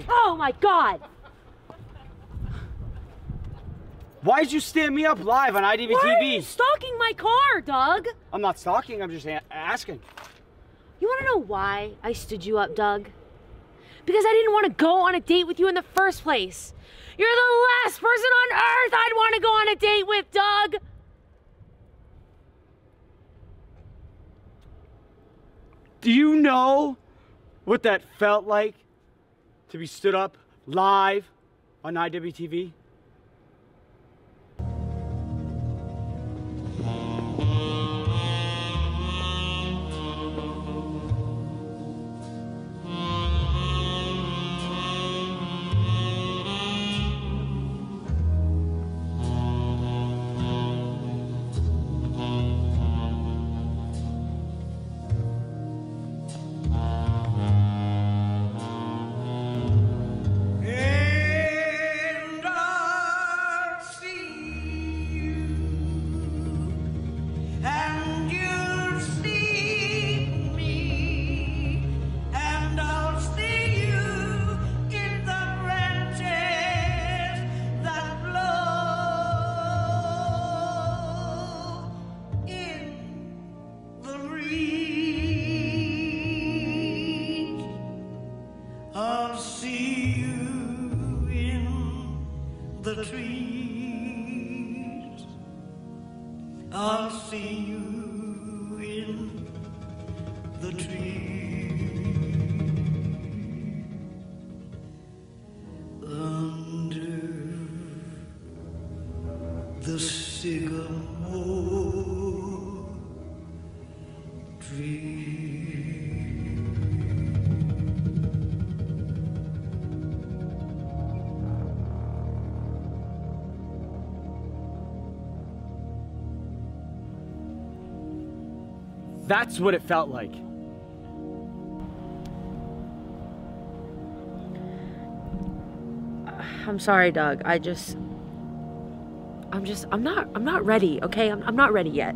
Why? Oh my god! Why'd you stand me up live on IWTV Why are you stalking my car, Doug? I'm not stalking, I'm just asking. You wanna know why I stood you up, Doug? Because I didn't want to go on a date with you in the first place. You're the last person on earth I'd want to go on a date with, Doug! Do you know what that felt like to be stood up live on IWTV? The trees. I'll see you in the trees. Under the sycamore tree. That's what it felt like. I'm sorry, Doug. I just. I'm just. I'm not. I'm not ready, okay? I'm, I'm not ready yet.